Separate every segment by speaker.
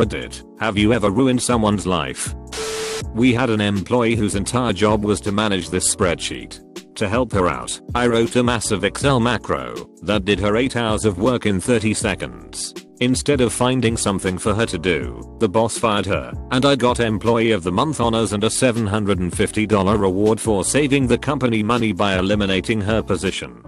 Speaker 1: Reddit, have you ever ruined someone's life? We had an employee whose entire job was to manage this spreadsheet. To help her out, I wrote a massive Excel macro that did her 8 hours of work in 30 seconds. Instead of finding something for her to do, the boss fired her, and I got Employee of the Month honors and a $750 reward for saving the company money by eliminating her position.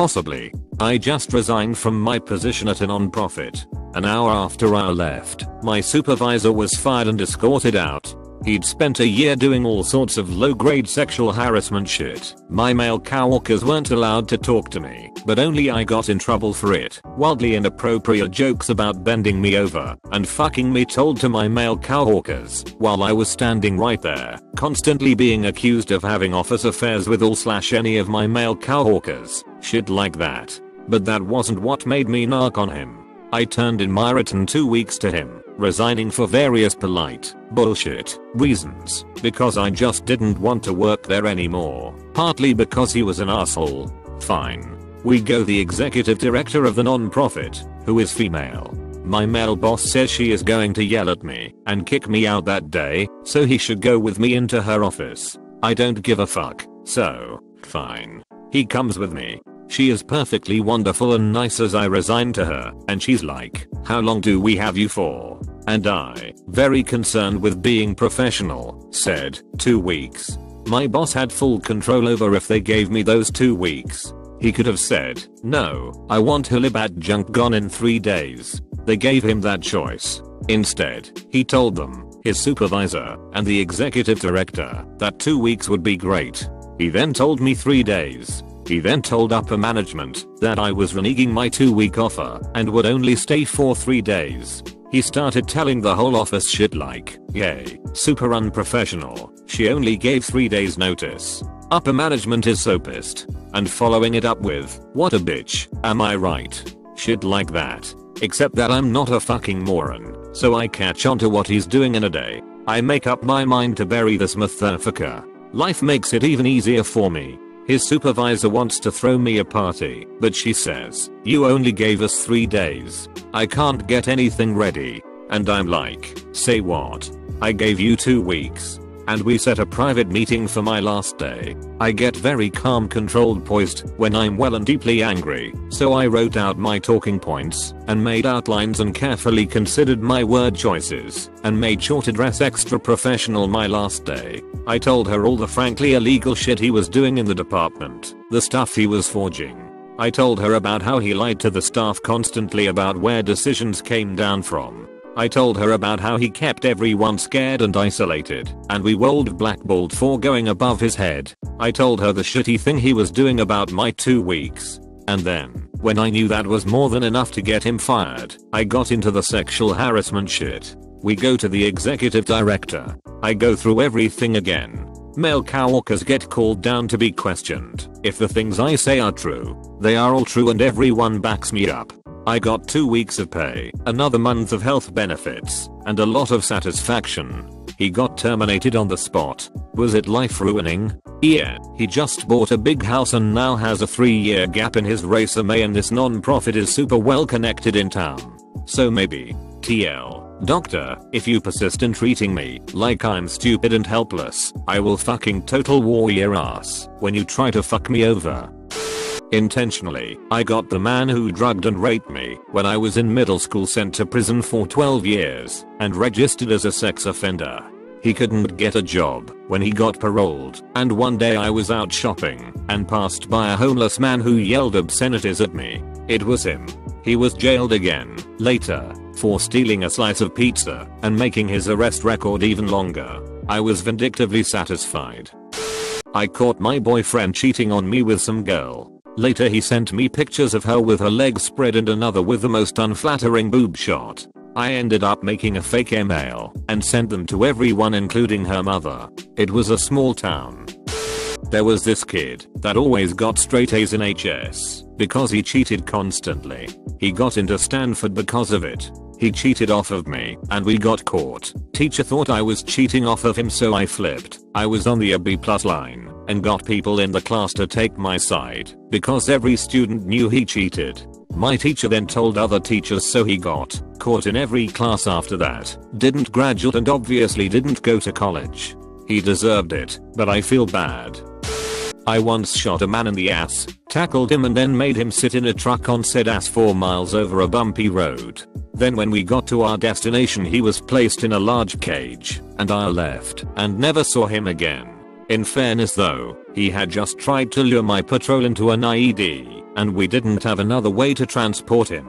Speaker 1: Possibly. I just resigned from my position at a non-profit. An hour after I left, my supervisor was fired and escorted out. He'd spent a year doing all sorts of low-grade sexual harassment shit. My male coworkers weren't allowed to talk to me, but only I got in trouble for it. Wildly inappropriate jokes about bending me over and fucking me told to my male coworkers while I was standing right there, constantly being accused of having office affairs with all slash any of my male coworkers. Shit like that. But that wasn't what made me narc on him. I turned in my written two weeks to him, resigning for various polite, bullshit, reasons, because I just didn't want to work there anymore, partly because he was an asshole. Fine. We go the executive director of the non-profit, who is female. My male boss says she is going to yell at me and kick me out that day, so he should go with me into her office. I don't give a fuck, so, fine. He comes with me, she is perfectly wonderful and nice as I resign to her, and she's like, how long do we have you for? And I, very concerned with being professional, said, two weeks. My boss had full control over if they gave me those two weeks. He could have said, no, I want Hilibat junk gone in three days. They gave him that choice. Instead, he told them, his supervisor, and the executive director, that two weeks would be great. He then told me three days. He then told upper management that I was reneging my 2 week offer and would only stay for 3 days. He started telling the whole office shit like, yay, super unprofessional, she only gave 3 days notice. Upper management is so pissed. And following it up with, what a bitch, am I right? Shit like that. Except that I'm not a fucking moron, so I catch on to what he's doing in a day. I make up my mind to bury this motherfucker. Life makes it even easier for me. His supervisor wants to throw me a party, but she says, you only gave us 3 days. I can't get anything ready. And I'm like, say what? I gave you 2 weeks and we set a private meeting for my last day. I get very calm controlled poised when I'm well and deeply angry, so I wrote out my talking points and made outlines and carefully considered my word choices and made sure to dress extra professional my last day. I told her all the frankly illegal shit he was doing in the department, the stuff he was forging. I told her about how he lied to the staff constantly about where decisions came down from I told her about how he kept everyone scared and isolated, and we rolled blackballed for going above his head. I told her the shitty thing he was doing about my two weeks. And then, when I knew that was more than enough to get him fired, I got into the sexual harassment shit. We go to the executive director. I go through everything again. Male coworkers get called down to be questioned. If the things I say are true, they are all true and everyone backs me up. I got 2 weeks of pay, another month of health benefits, and a lot of satisfaction. He got terminated on the spot. Was it life ruining? Yeah, he just bought a big house and now has a 3 year gap in his resume and this non-profit is super well connected in town. So maybe. TL. Doctor, if you persist in treating me like I'm stupid and helpless, I will fucking total war your ass when you try to fuck me over. Intentionally, I got the man who drugged and raped me when I was in middle school sent to prison for 12 years and registered as a sex offender. He couldn't get a job when he got paroled, and one day I was out shopping and passed by a homeless man who yelled obscenities at me. It was him. He was jailed again, later, for stealing a slice of pizza and making his arrest record even longer. I was vindictively satisfied. I caught my boyfriend cheating on me with some girl Later he sent me pictures of her with her legs spread and another with the most unflattering boob shot. I ended up making a fake email and sent them to everyone including her mother. It was a small town. There was this kid that always got straight A's in HS because he cheated constantly. He got into Stanford because of it. He cheated off of me and we got caught. Teacher thought I was cheating off of him so I flipped. I was on the A B plus line and got people in the class to take my side because every student knew he cheated. My teacher then told other teachers so he got caught in every class after that, didn't graduate and obviously didn't go to college. He deserved it, but I feel bad. I once shot a man in the ass, tackled him and then made him sit in a truck on said ass 4 miles over a bumpy road. Then when we got to our destination he was placed in a large cage, and I left and never saw him again. In fairness though, he had just tried to lure my patrol into an IED, and we didn't have another way to transport him.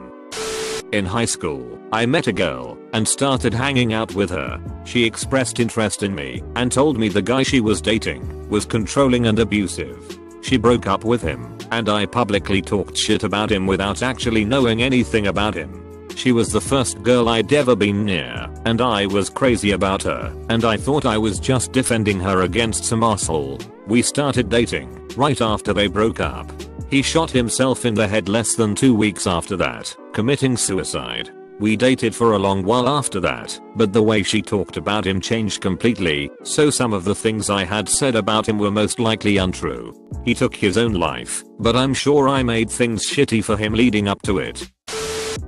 Speaker 1: In high school, I met a girl and started hanging out with her. She expressed interest in me and told me the guy she was dating was controlling and abusive. She broke up with him and I publicly talked shit about him without actually knowing anything about him. She was the first girl I'd ever been near, and I was crazy about her, and I thought I was just defending her against some asshole. We started dating, right after they broke up. He shot himself in the head less than two weeks after that, committing suicide. We dated for a long while after that, but the way she talked about him changed completely, so some of the things I had said about him were most likely untrue. He took his own life, but I'm sure I made things shitty for him leading up to it.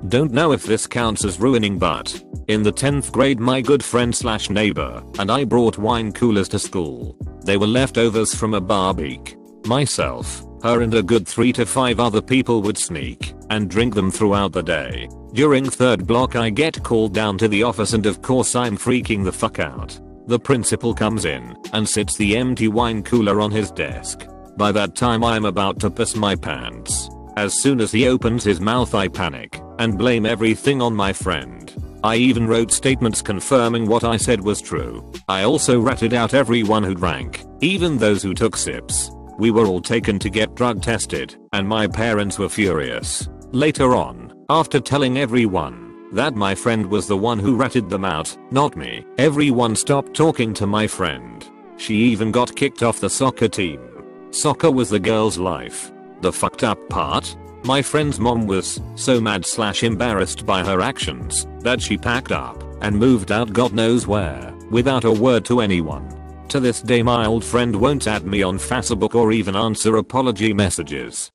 Speaker 1: Don't know if this counts as ruining but in the 10th grade my good friend slash neighbor and I brought wine coolers to school. They were leftovers from a barbecue. Myself, her and a good 3 to 5 other people would sneak and drink them throughout the day. During third block I get called down to the office and of course I'm freaking the fuck out. The principal comes in and sits the empty wine cooler on his desk. By that time I'm about to piss my pants. As soon as he opens his mouth I panic and blame everything on my friend. I even wrote statements confirming what I said was true. I also ratted out everyone who drank, even those who took sips. We were all taken to get drug tested, and my parents were furious. Later on, after telling everyone that my friend was the one who ratted them out, not me, everyone stopped talking to my friend. She even got kicked off the soccer team. Soccer was the girl's life. The fucked up part? My friend's mom was so mad slash embarrassed by her actions that she packed up and moved out god knows where without a word to anyone. To this day my old friend won't add me on Facebook or even answer apology messages.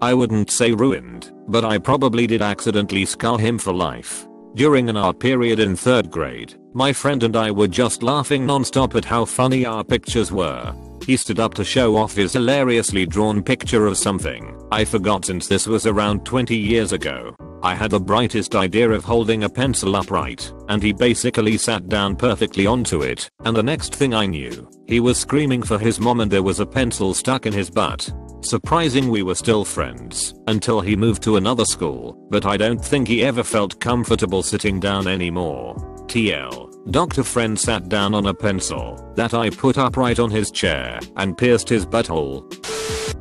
Speaker 1: I wouldn't say ruined, but I probably did accidentally scar him for life. During an art period in 3rd grade, my friend and I were just laughing non-stop at how funny our pictures were. He stood up to show off his hilariously drawn picture of something. I forgot since this was around 20 years ago. I had the brightest idea of holding a pencil upright, and he basically sat down perfectly onto it, and the next thing I knew, he was screaming for his mom and there was a pencil stuck in his butt. Surprising we were still friends, until he moved to another school, but I don't think he ever felt comfortable sitting down anymore. TL. Dr. Friend sat down on a pencil that I put upright on his chair and pierced his butthole.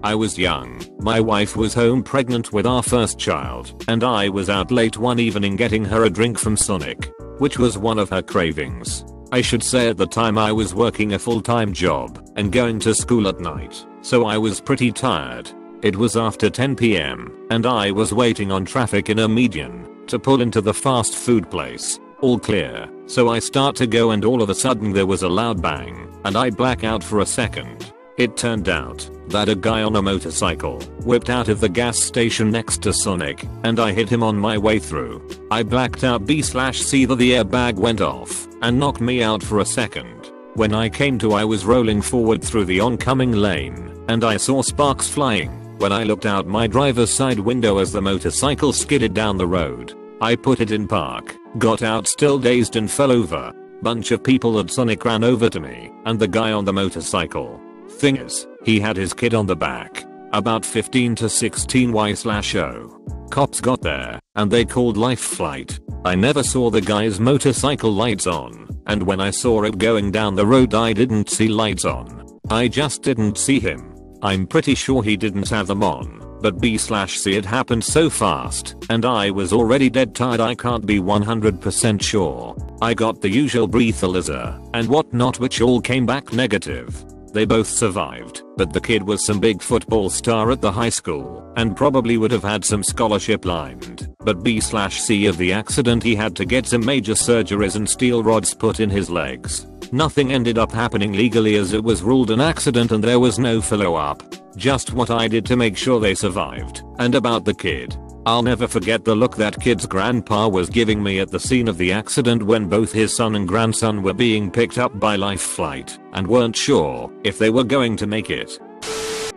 Speaker 1: I was young, my wife was home pregnant with our first child, and I was out late one evening getting her a drink from Sonic, which was one of her cravings. I should say at the time I was working a full-time job and going to school at night, so I was pretty tired. It was after 10pm, and I was waiting on traffic in a median to pull into the fast food place. All clear, so I start to go and all of a sudden there was a loud bang, and I black out for a second. It turned out that a guy on a motorcycle whipped out of the gas station next to Sonic and I hit him on my way through. I blacked out B slash C the airbag went off and knocked me out for a second. When I came to I was rolling forward through the oncoming lane and I saw sparks flying when I looked out my driver's side window as the motorcycle skidded down the road. I put it in park, got out still dazed and fell over. Bunch of people at Sonic ran over to me and the guy on the motorcycle Thing is, he had his kid on the back. About 15 to 16 Y slash O. Cops got there, and they called life flight. I never saw the guy's motorcycle lights on, and when I saw it going down the road I didn't see lights on. I just didn't see him. I'm pretty sure he didn't have them on, but B slash C it happened so fast, and I was already dead tired I can't be 100% sure. I got the usual breathalyzer and whatnot which all came back negative. They both survived, but the kid was some big football star at the high school and probably would have had some scholarship lined, but B slash C of the accident he had to get some major surgeries and steel rods put in his legs. Nothing ended up happening legally as it was ruled an accident and there was no follow up. Just what I did to make sure they survived. And about the kid. I'll never forget the look that kid's grandpa was giving me at the scene of the accident when both his son and grandson were being picked up by life flight and weren't sure if they were going to make it.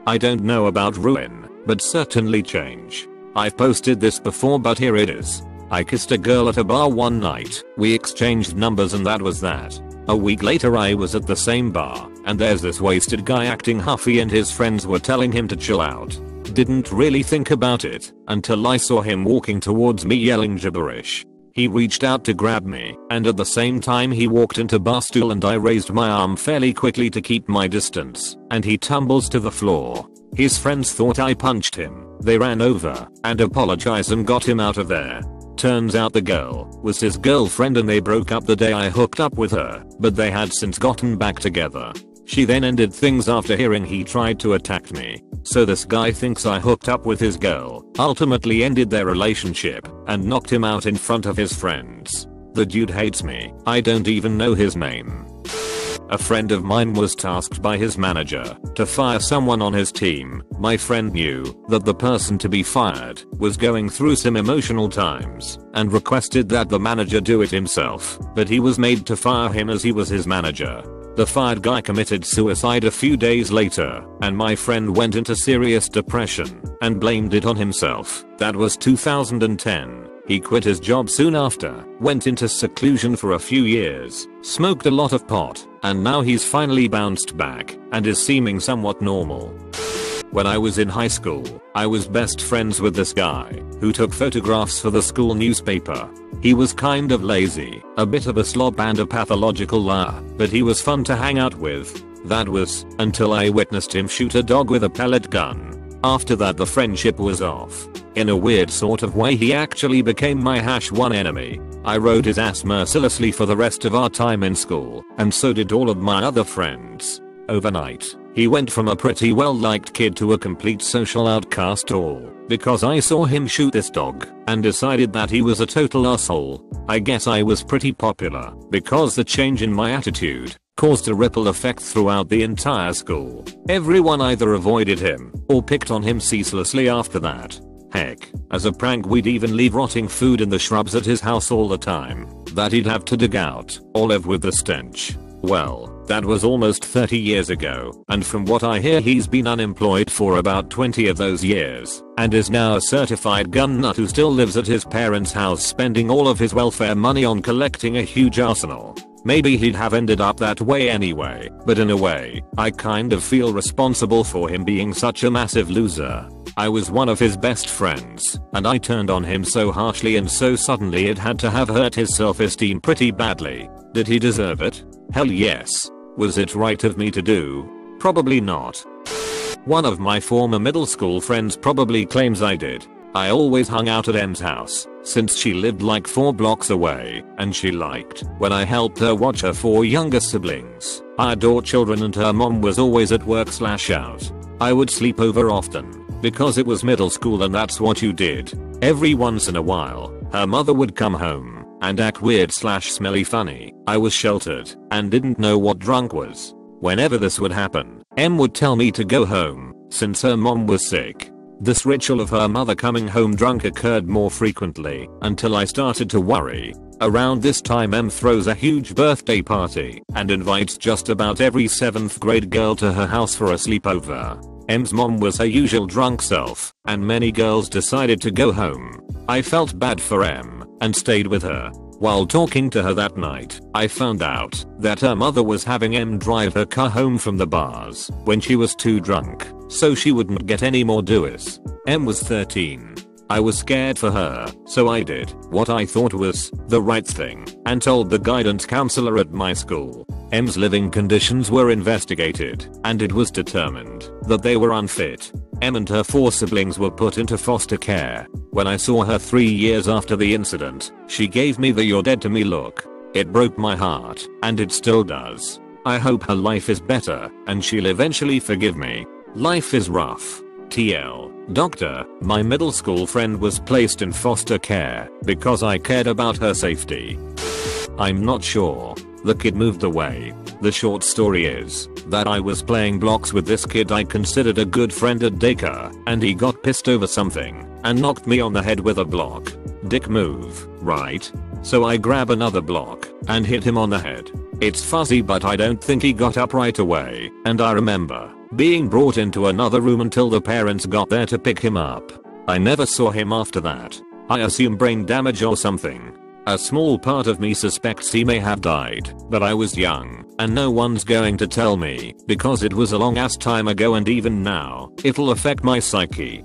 Speaker 1: I don't know about ruin, but certainly change. I've posted this before but here it is. I kissed a girl at a bar one night, we exchanged numbers and that was that. A week later I was at the same bar, and there's this wasted guy acting huffy and his friends were telling him to chill out. Didn't really think about it, until I saw him walking towards me yelling gibberish. He reached out to grab me, and at the same time he walked into barstool and I raised my arm fairly quickly to keep my distance, and he tumbles to the floor. His friends thought I punched him, they ran over, and apologized and got him out of there. Turns out the girl was his girlfriend and they broke up the day I hooked up with her, but they had since gotten back together. She then ended things after hearing he tried to attack me. So this guy thinks I hooked up with his girl, ultimately ended their relationship, and knocked him out in front of his friends. The dude hates me, I don't even know his name. A friend of mine was tasked by his manager to fire someone on his team. My friend knew that the person to be fired was going through some emotional times and requested that the manager do it himself, but he was made to fire him as he was his manager. The fired guy committed suicide a few days later, and my friend went into serious depression and blamed it on himself. That was 2010. He quit his job soon after, went into seclusion for a few years, smoked a lot of pot, and now he's finally bounced back and is seeming somewhat normal. When I was in high school, I was best friends with this guy who took photographs for the school newspaper. He was kind of lazy, a bit of a slob and a pathological liar, but he was fun to hang out with. That was until I witnessed him shoot a dog with a pellet gun. After that the friendship was off. In a weird sort of way he actually became my hash one enemy. I rode his ass mercilessly for the rest of our time in school, and so did all of my other friends. Overnight, he went from a pretty well liked kid to a complete social outcast all because I saw him shoot this dog and decided that he was a total asshole. I guess I was pretty popular because the change in my attitude caused a ripple effect throughout the entire school. Everyone either avoided him or picked on him ceaselessly after that. Heck, as a prank we'd even leave rotting food in the shrubs at his house all the time that he'd have to dig out or live with the stench. Well, that was almost 30 years ago, and from what I hear he's been unemployed for about 20 of those years, and is now a certified gun nut who still lives at his parents' house spending all of his welfare money on collecting a huge arsenal. Maybe he'd have ended up that way anyway, but in a way, I kind of feel responsible for him being such a massive loser. I was one of his best friends, and I turned on him so harshly and so suddenly it had to have hurt his self-esteem pretty badly. Did he deserve it? Hell yes. Was it right of me to do? Probably not. One of my former middle school friends probably claims I did. I always hung out at M's house, since she lived like 4 blocks away, and she liked when I helped her watch her 4 younger siblings. I adore children and her mom was always at work slash out. I would sleep over often, because it was middle school and that's what you did. Every once in a while, her mother would come home and act weird slash smelly funny. I was sheltered and didn't know what drunk was. Whenever this would happen, M would tell me to go home since her mom was sick. This ritual of her mother coming home drunk occurred more frequently until I started to worry. Around this time M throws a huge birthday party and invites just about every 7th grade girl to her house for a sleepover. M's mom was her usual drunk self, and many girls decided to go home. I felt bad for M and stayed with her. While talking to her that night, I found out that her mother was having M drive her car home from the bars when she was too drunk, so she wouldn't get any more dues. M was 13. I was scared for her, so I did what I thought was the right thing and told the guidance counselor at my school. M's living conditions were investigated, and it was determined that they were unfit. M and her four siblings were put into foster care. When I saw her three years after the incident, she gave me the you're dead to me look. It broke my heart, and it still does. I hope her life is better, and she'll eventually forgive me. Life is rough. TL. Doctor, my middle school friend was placed in foster care because I cared about her safety. I'm not sure. The kid moved away. The short story is that I was playing blocks with this kid I considered a good friend at daycare and he got pissed over something and knocked me on the head with a block. Dick move, right? So I grab another block and hit him on the head. It's fuzzy but I don't think he got up right away, and I remember being brought into another room until the parents got there to pick him up. I never saw him after that. I assume brain damage or something. A small part of me suspects he may have died, but I was young, and no one's going to tell me, because it was a long ass time ago and even now, it'll affect my psyche.